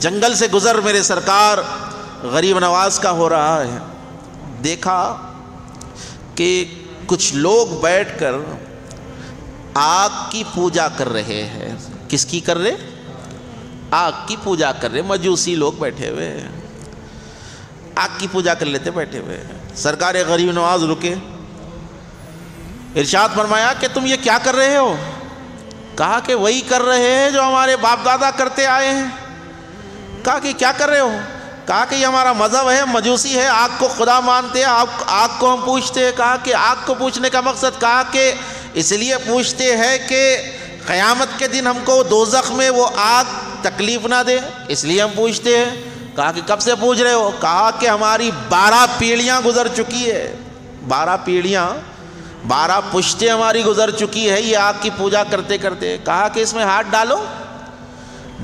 जंगल से गुज़र मेरे सरकार, गरीब नवाज़ का हो रहा है। देखा कि कुछ लोग बैठकर आग की पूजा कर रहे हैं। किसकी कर रहे? आग की पूजा कर रहे, मजूसी लोग बैठे हुए हैं। आग की पूजा कर लेते बैठे हुए हैं। सरकार गरीब नवाज़, रुके। इरशाद फरमाया कि तुम ये क्या कर रहे हो? कहा कि वही कर रहे हैं जो हमारे बाप दादा करते आए हैं। कहा कि क्या कर रहे हो? कहा कि हमारा मज़हब है, मजूसी है, आग को खुदा मानते हैं, आग आग को हम पूछते हैं। कहा कि आग को पूछने का मकसद, कहा कि इसलिए पूछते हैं कि क़यामत के दिन हमको दोजख में वो आग तकलीफ़ ना दे, इसलिए हम पूछते हैं। कहा कि कब से पूछ रहे हो? कहा कि हमारी बारह पीढ़ियाँ गुजर चुकी है। बारह पीढ़ियाँ, बारह पुश्तें हमारी गुजर चुकी है, ये आग की पूजा करते करते कहा कि इसमें हाथ डालो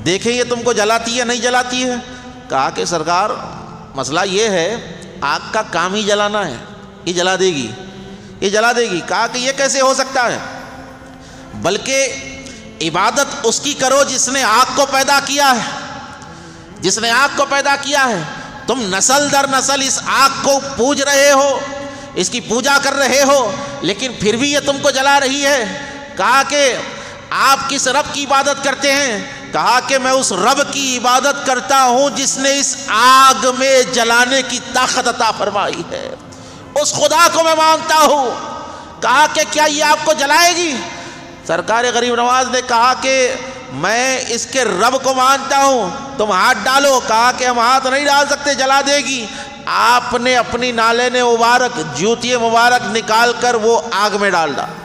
देखें ये तुमको जलाती है, नहीं जलाती है। कहा कि सरकार, मसला ये है, आग का काम ही जलाना है, ये जला देगी, ये जला देगी। कहा कि ये कैसे हो सकता है? बल्कि इबादत उसकी करो जिसने आग को पैदा किया है, जिसने आग को पैदा किया है। तुम नस्ल दर नस्ल इस आग को पूज रहे हो, इसकी पूजा कर रहे हो, लेकिन फिर भी ये तुमको जला रही है। कहा कि आप किस रब की इबादत करते हैं? कहा कि मैं उस रब की इबादत करता हूँ जिसने इस आग में जलाने की ताकत अता फरमाई है। उस खुदा को मैं मानता हूँ। कहा कि क्या ये आपको जलाएगी? सरकार गरीब नवाज़ ने कहा कि मैं इसके रब को मानता हूँ। तुम हाथ डालो। कहा कि हम हाथ नहीं डाल सकते, जला देगी। आपने अपनी नाले ने मुबारक जूती मुबारक निकाल कर वो आग में डाल डाल।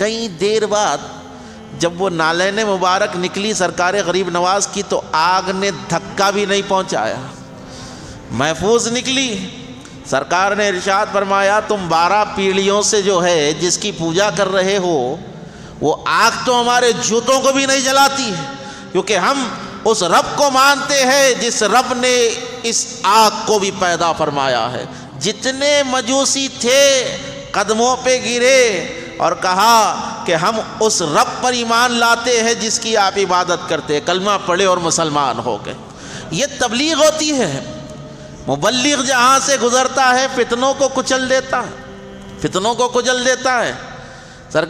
कई देर बाद जब वो नालैन मुबारक निकली सरकार गरीब नवाज़ की तो आग ने धक्का भी नहीं पहुँचाया। महफूज निकली। सरकार ने इरशाद फरमाया, तुम बारह पीढ़ियों से जो है, जिसकी पूजा कर रहे हो, वो आग तो हमारे जूतों को भी नहीं जलाती क्योंकि हम उस रब को मानते हैं, जिस रब ने इस आग को भी पैदा फरमाया है। जितने मजूसी थे, कदमों पे गिरे और कहा कि हम उस रब पर ईमान लाते हैं जिसकी आप इबादत करते हैं। कलमा पढ़े और मुसलमान हो गए। ये तबलीग होती है। मुबलिग जहाँ से गुजरता है, फितनों को कुचल देता है। फितनों को कुचल देता है। सरकार